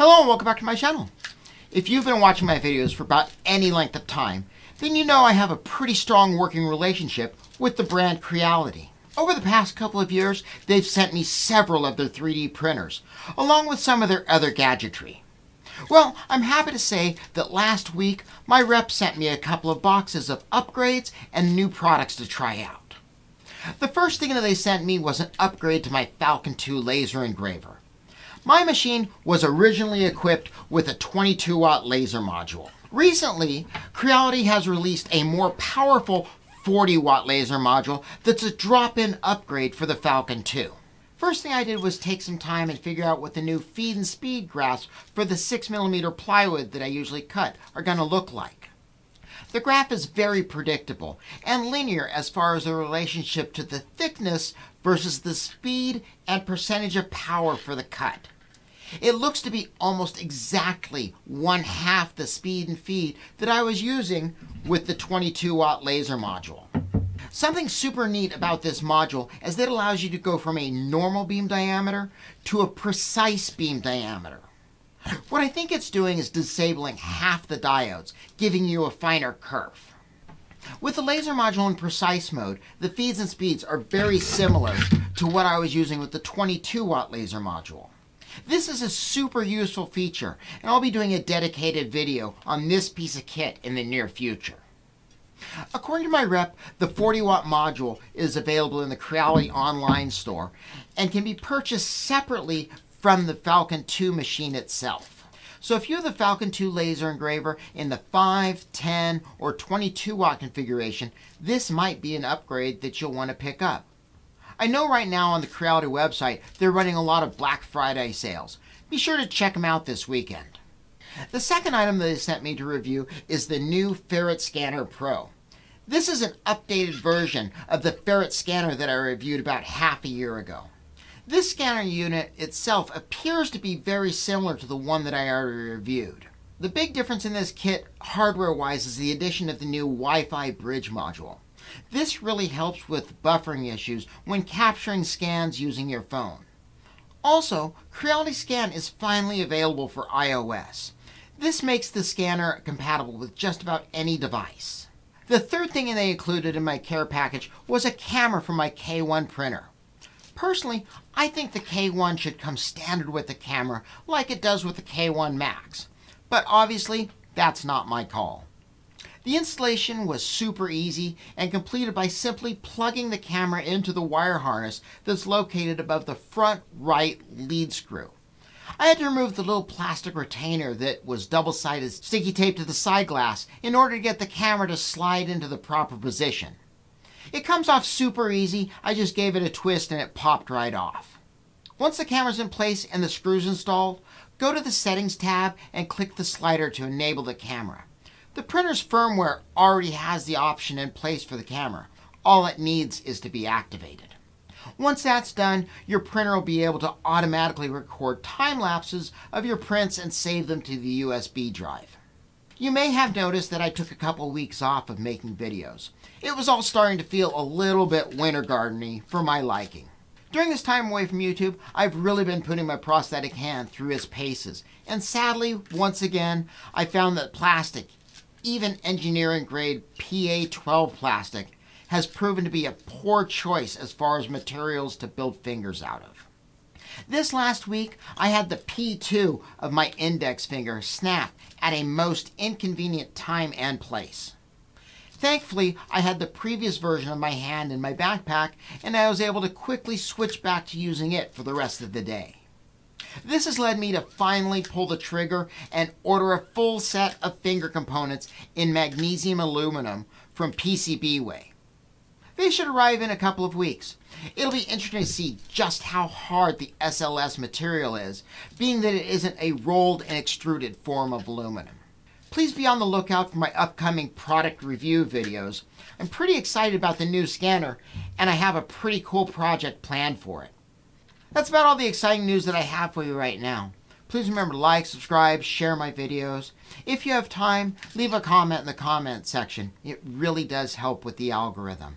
Hello and welcome back to my channel. If you've been watching my videos for about any length of time, then you know I have a pretty strong working relationship with the brand Creality. Over the past couple of years, they've sent me several of their 3D printers, along with some of their other gadgetry. Well, I'm happy to say that last week, my rep sent me a couple of boxes of upgrades and new products to try out. The first thing that they sent me was an upgrade to my Falcon 2 laser engraver. My machine was originally equipped with a 22 watt laser module. Recently, Creality has released a more powerful 40 watt laser module that's a drop-in upgrade for the Falcon 2. First thing I did was take some time and figure out what the new feed and speed graphs for the 6mm plywood that I usually cut are going to look like. The graph is very predictable and linear as far as the relationship to the thickness versus the speed and percentage of power for the cut. It looks to be almost exactly one half the speed and feed that I was using with the 22 watt laser module. Something super neat about this module is that it allows you to go from a normal beam diameter to a precise beam diameter. What I think it's doing is disabling half the diodes, giving you a finer curve. With the laser module in precise mode, the feeds and speeds are very similar to what I was using with the 22 watt laser module. This is a super useful feature, and I'll be doing a dedicated video on this piece of kit in the near future. According to my rep, the 40 watt module is available in the Creality online store and can be purchased separately from the Falcon 2 machine itself. So if you have the Falcon 2 laser engraver in the 5, 10, or 22 watt configuration, this might be an upgrade that you'll want to pick up. I know right now on the Creality website they're running a lot of Black Friday sales. Be sure to check them out this weekend. The second item that they sent me to review is the new Ferret Scanner Pro. This is an updated version of the Ferret scanner that I reviewed about half a year ago. This scanner unit itself appears to be very similar to the one that I already reviewed. The big difference in this kit, hardware-wise, is the addition of the new Wi-Fi bridge module. This really helps with buffering issues when capturing scans using your phone. Also, Creality Scan is finally available for iOS. This makes the scanner compatible with just about any device. The third thing they included in my care package was a camera for my K1 printer. Personally, I think the K1 should come standard with the camera like it does with the K1 Max. But obviously, that's not my call. The installation was super easy and completed by simply plugging the camera into the wire harness that's located above the front right lead screw. I had to remove the little plastic retainer that was double-sided sticky tape to the side glass in order to get the camera to slide into the proper position. It comes off super easy, I just gave it a twist and it popped right off. Once the camera's in place and the screws installed, go to the settings tab and click the slider to enable the camera. The printer's firmware already has the option in place for the camera. All it needs is to be activated. Once that's done, your printer will be able to automatically record time lapses of your prints and save them to the USB drive. You may have noticed that I took a couple weeks off of making videos. It was all starting to feel a little bit winter gardeny for my liking. During this time away from YouTube, I've really been putting my prosthetic hand through its paces. And sadly, once again, I found that plastic even engineering grade PA12 plastic has proven to be a poor choice as far as materials to build fingers out of. This last week, I had the P2 of my index finger snap at a most inconvenient time and place. Thankfully, I had the previous version of my hand in my backpack, and I was able to quickly switch back to using it for the rest of the day. This has led me to finally pull the trigger and order a full set of finger components in magnesium aluminum from PCBWay. They should arrive in a couple of weeks. It'll be interesting to see just how hard the SLS material is, being that it isn't a rolled and extruded form of aluminum. Please be on the lookout for my upcoming product review videos. I'm pretty excited about the new scanner, and I have a pretty cool project planned for it. That's about all the exciting news that I have for you right now. Please remember to like, subscribe, share my videos. If you have time, leave a comment in the comment section. It really does help with the algorithm.